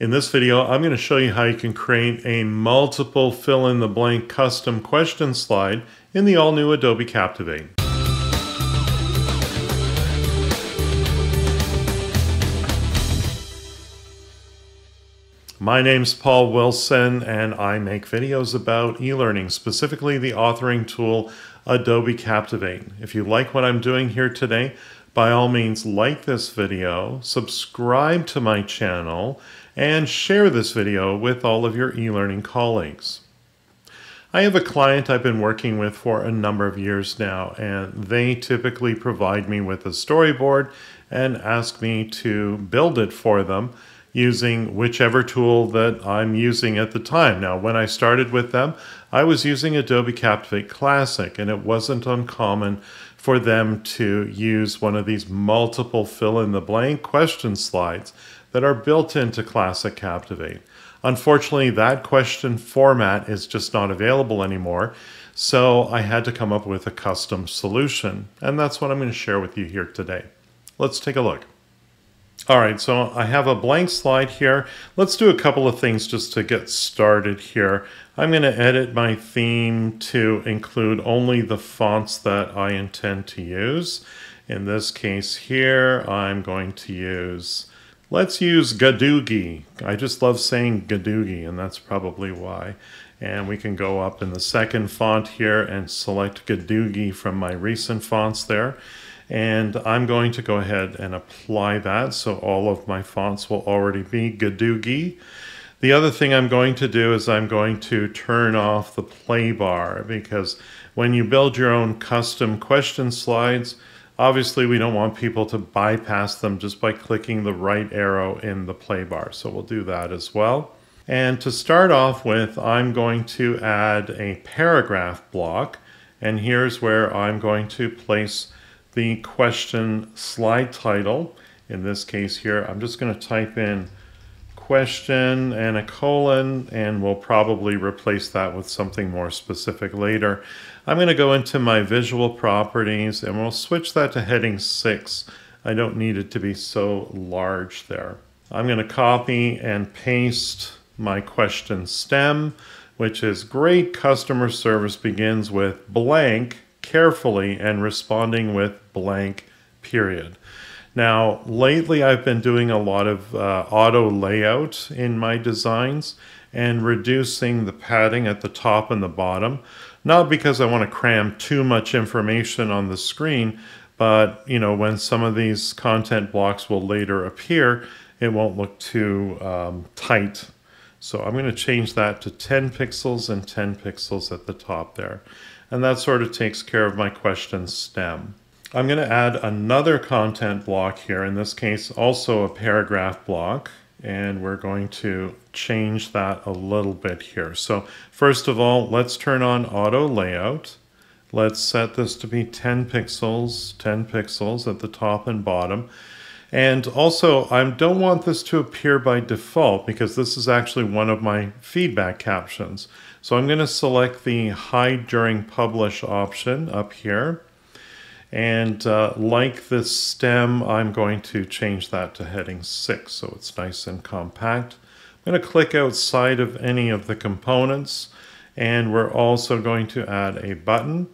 In this video, I'm going to show you how you can create a multiple fill-in-the-blank custom question slide in the all-new Adobe Captivate. My name's Paul Wilson and I make videos about e-learning, specifically the authoring tool Adobe Captivate. If you like what I'm doing here today, by all means like this video, subscribe to my channel, and share this video with all of your e-learning colleagues. I have a client I've been working with for a number of years now, and they typically provide me with a storyboard and ask me to build it for them using whichever tool that I'm using at the time. Now, when I started with them, I was using Adobe Captivate Classic, and it wasn't uncommon for them to use one of these multiple fill-in-the-blank question slides that are built into Classic Captivate. Unfortunately, that question format is just not available anymore, so I had to come up with a custom solution, and that's what I'm going to share with you here today. Let's take a look. All right, so I have a blank slide here. Let's do a couple of things just to get started here. I'm going to edit my theme to include only the fonts that I intend to use. In this case here, I'm going to use Let's use Gadugi. I just love saying Gadugi, and that's probably why. And we can go up in the second font here and select Gadugi from my recent fonts there. And I'm going to go ahead and apply that so all of my fonts will already be Gadugi. The other thing I'm going to do is I'm going to turn off the play bar because when you build your own custom question slides, Obviously, we don't want people to bypass them just by clicking the right arrow in the play bar. So we'll do that as well. And to start off with, I'm going to add a paragraph block. And here's where I'm going to place the question slide title. In this case here, I'm just going to type in question and a colon, and we'll probably replace that with something more specific later. I'm going to go into my visual properties and we'll switch that to heading 6. I don't need it to be so large there. I'm going to copy and paste my question stem, which is great customer service begins with blank carefully and responding with blank period. Now, lately I've been doing a lot of uh, auto layout in my designs and reducing the padding at the top and the bottom. Not because I want to cram too much information on the screen, but you know, when some of these content blocks will later appear, it won't look too um, tight. So I'm going to change that to 10 pixels and 10 pixels at the top there. And that sort of takes care of my question stem. I'm going to add another content block here, in this case also a paragraph block, and we're going to change that a little bit here. So first of all, let's turn on auto layout. Let's set this to be 10 pixels, 10 pixels at the top and bottom. And also, I don't want this to appear by default because this is actually one of my feedback captions. So I'm going to select the hide during publish option up here. And uh, like this stem, I'm going to change that to heading 6 so it's nice and compact. I'm going to click outside of any of the components and we're also going to add a button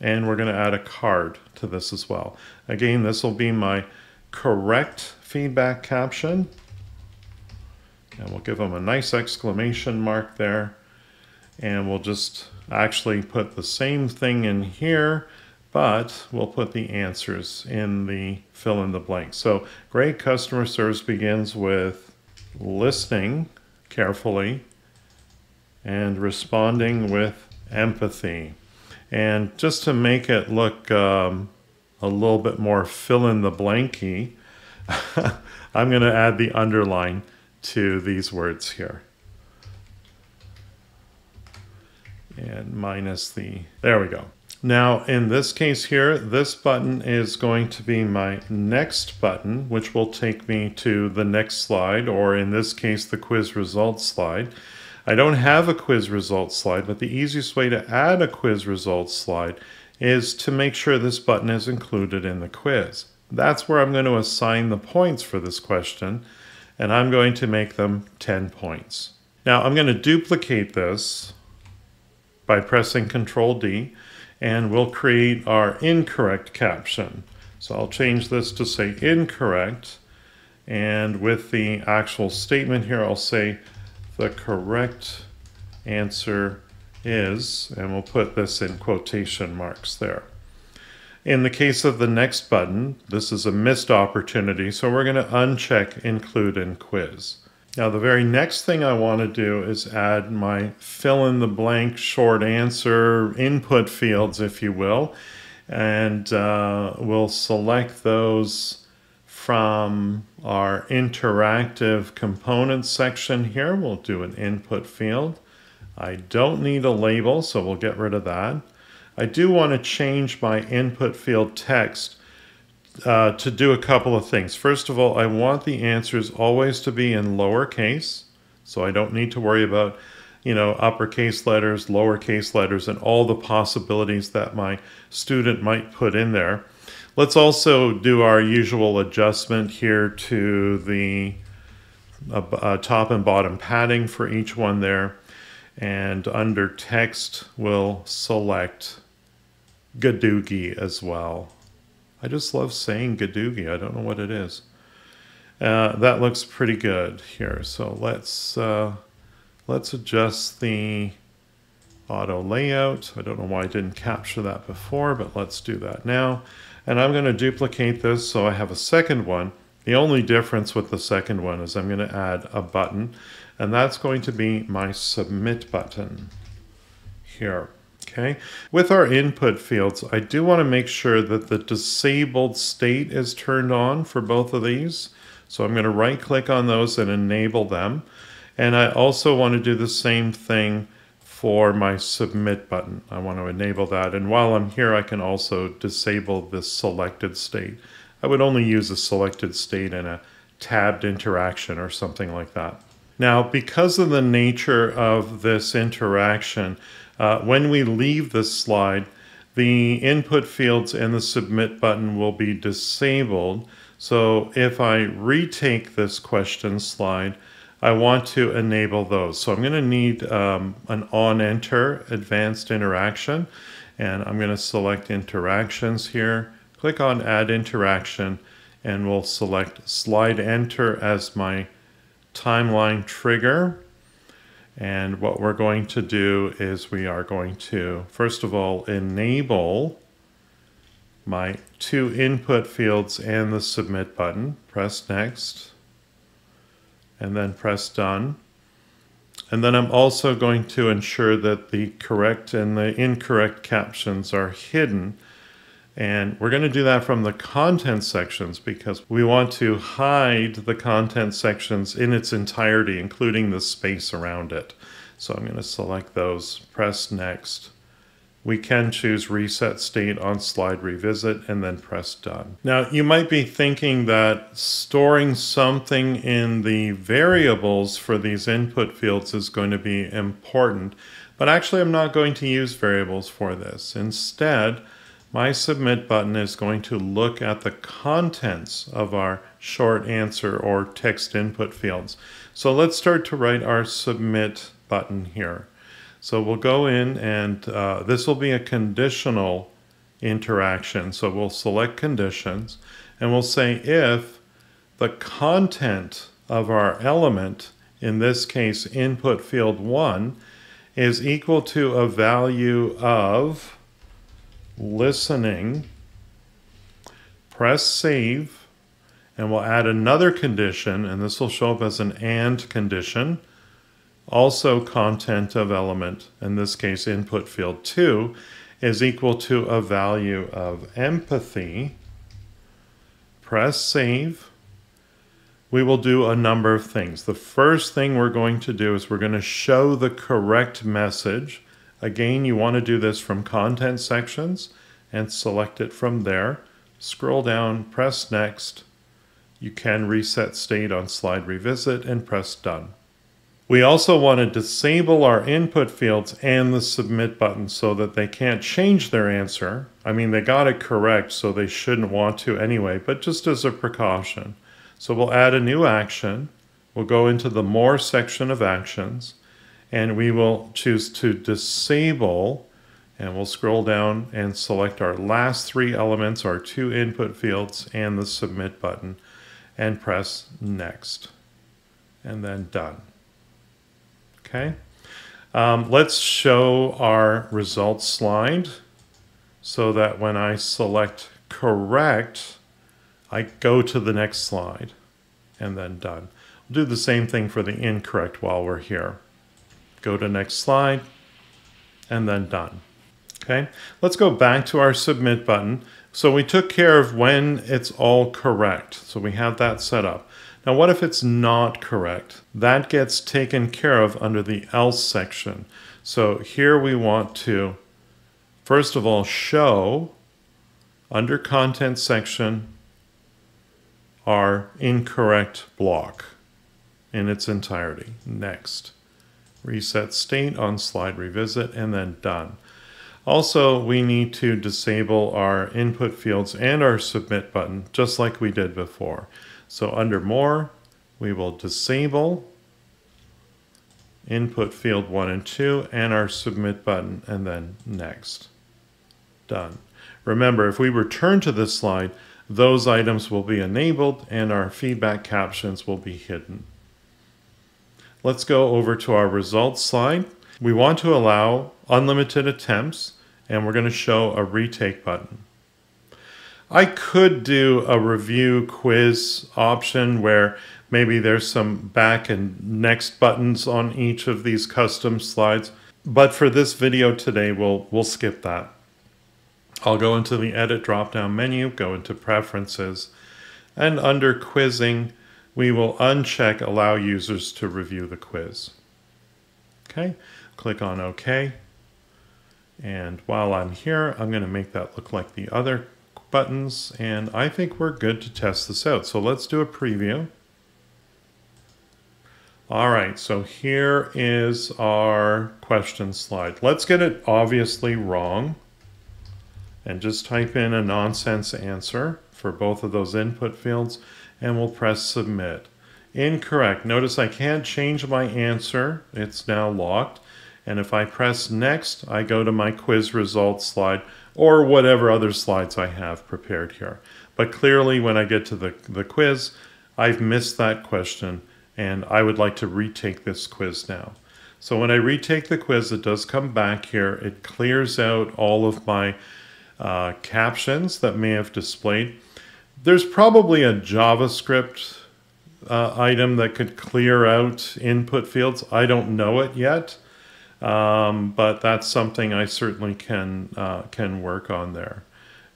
and we're going to add a card to this as well. Again, this will be my correct feedback caption. And we'll give them a nice exclamation mark there. And we'll just actually put the same thing in here but we'll put the answers in the fill in the blank. So great customer service begins with listening carefully and responding with empathy. And just to make it look um, a little bit more fill in the blanky, I'm going to add the underline to these words here. And minus the, there we go. Now in this case here, this button is going to be my next button, which will take me to the next slide, or in this case, the quiz results slide. I don't have a quiz results slide, but the easiest way to add a quiz results slide is to make sure this button is included in the quiz. That's where I'm going to assign the points for this question. and I'm going to make them 10 points. Now I'm going to duplicate this by pressing Control D and we'll create our incorrect caption. So I'll change this to say incorrect and with the actual statement here I'll say the correct answer is, and we'll put this in quotation marks there. In the case of the next button, this is a missed opportunity, so we're going to uncheck include in quiz. Now the very next thing I want to do is add my fill in the blank short answer input fields, if you will, and uh, we'll select those from our interactive components section here. We'll do an input field. I don't need a label, so we'll get rid of that. I do want to change my input field text uh, to do a couple of things. First of all, I want the answers always to be in lowercase, so I don't need to worry about, you know, uppercase letters, lowercase letters, and all the possibilities that my student might put in there. Let's also do our usual adjustment here to the uh, uh, top and bottom padding for each one there. And under text, we'll select Gadugi as well. I just love saying Gadugi. I don't know what it is. Uh, that looks pretty good here. So let's uh, let's adjust the auto layout. I don't know why I didn't capture that before, but let's do that now. And I'm going to duplicate this so I have a second one. The only difference with the second one is I'm going to add a button and that's going to be my submit button here. Okay, with our input fields, I do want to make sure that the disabled state is turned on for both of these. So I'm going to right click on those and enable them. And I also want to do the same thing for my submit button. I want to enable that. And while I'm here, I can also disable this selected state. I would only use a selected state in a tabbed interaction or something like that. Now, because of the nature of this interaction, uh, when we leave this slide, the input fields and the submit button will be disabled. So if I retake this question slide, I want to enable those. So I'm going to need um, an on enter advanced interaction and I'm going to select interactions here, click on add interaction and we'll select slide enter as my timeline trigger. And what we're going to do is we are going to, first of all, enable my two input fields and the submit button. Press next and then press done. And then I'm also going to ensure that the correct and the incorrect captions are hidden and we're going to do that from the content sections because we want to hide the content sections in its entirety, including the space around it. So I'm going to select those, press next. We can choose reset state on slide revisit and then press done. Now you might be thinking that storing something in the variables for these input fields is going to be important, but actually I'm not going to use variables for this. Instead, my submit button is going to look at the contents of our short answer or text input fields. So let's start to write our submit button here. So we'll go in and uh, this will be a conditional interaction. So we'll select conditions and we'll say if the content of our element, in this case input field 1, is equal to a value of listening, press save, and we'll add another condition, and this will show up as an AND condition. Also content of element, in this case input field 2, is equal to a value of empathy. Press save. We will do a number of things. The first thing we're going to do is we're going to show the correct message Again, you want to do this from content sections and select it from there. Scroll down, press next. You can reset state on slide revisit and press done. We also want to disable our input fields and the submit button so that they can't change their answer. I mean, they got it correct, so they shouldn't want to anyway, but just as a precaution. So we'll add a new action. we'll go into the More section of Actions, and we will choose to disable, and we'll scroll down and select our last three elements, our two input fields, and the Submit button, and press Next, and then Done. Okay. Um, let's show our results slide so that when I select correct, I go to the next slide and then done. We'll do the same thing for the incorrect while we're here. Go to next slide and then done. Okay, let's go back to our submit button. So we took care of when it's all correct. So we have that set up. Now what if it's not correct? That gets taken care of under the else section. So here we want to, first of all, show under content section our incorrect block in its entirety. Next. Reset state on slide revisit and then done. Also, we need to disable our input fields and our submit button, just like we did before. So under more, we will disable input field one and two and our submit button and then next. Done. Remember, if we return to this slide, those items will be enabled and our feedback captions will be hidden. Let's go over to our results slide. We want to allow unlimited attempts and we're going to show a retake button. I could do a review quiz option where maybe there's some back and next buttons on each of these custom slides, but for this video today, we'll, we'll skip that. I'll go into the edit drop-down menu, go into preferences, and under quizzing, we will uncheck allow users to review the quiz. Okay, click on OK. And while I'm here, I'm going to make that look like the other buttons, and I think we're good to test this out. So let's do a preview. All right, so here is our question slide. Let's get it obviously wrong and just type in a nonsense answer for both of those input fields and we'll press submit. Incorrect. Notice I can't change my answer. It's now locked. And if I press next, I go to my quiz results slide or whatever other slides I have prepared here. But clearly when I get to the, the quiz, I've missed that question and I would like to retake this quiz now. So when I retake the quiz, it does come back here. It clears out all of my uh, captions that may have displayed. There's probably a JavaScript uh, item that could clear out input fields. I don't know it yet, um, but that's something I certainly can uh, can work on there.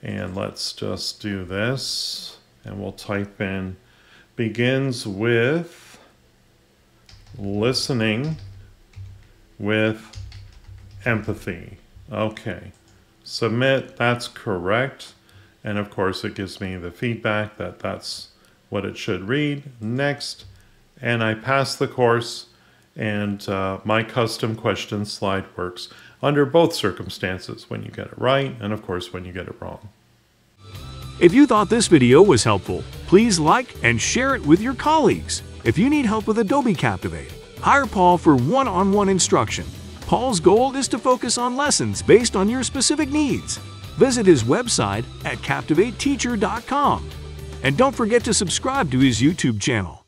And let's just do this, and we'll type in begins with listening with empathy. Okay. Submit, that's correct. And of course it gives me the feedback that that's what it should read. Next, and I pass the course and uh, my custom question slide works under both circumstances, when you get it right and of course when you get it wrong. If you thought this video was helpful, please like and share it with your colleagues. If you need help with Adobe Captivate, hire Paul for one-on-one -on -one instruction Paul's goal is to focus on lessons based on your specific needs. Visit his website at CaptivateTeacher.com. And don't forget to subscribe to his YouTube channel.